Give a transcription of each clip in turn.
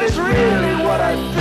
that is really what I feel.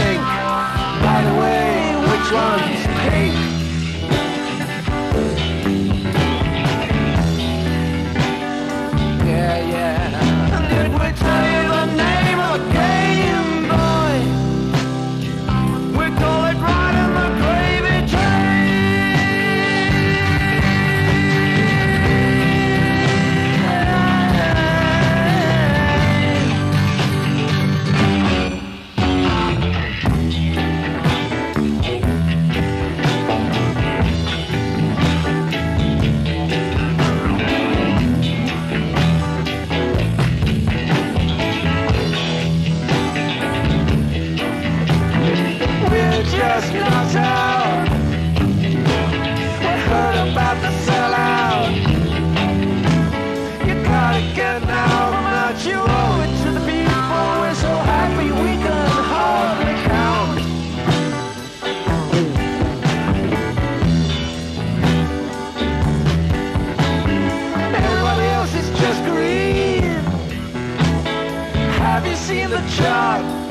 seen the chart.